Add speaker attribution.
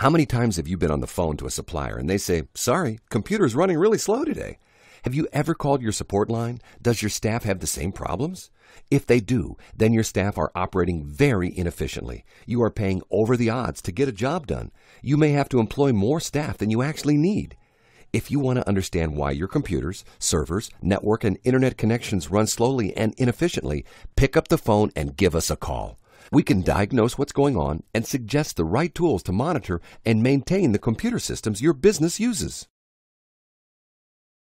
Speaker 1: How many times have you been on the phone to a supplier and they say, Sorry, computer's running really slow today? Have you ever called your support line? Does your staff have the same problems? If they do, then your staff are operating very inefficiently. You are paying over the odds to get a job done. You may have to employ more staff than you actually need. If you want to understand why your computers, servers, network, and internet connections run slowly and inefficiently, pick up the phone and give us a call. We can diagnose what's going on and suggest the right tools to monitor and maintain the computer systems your business uses.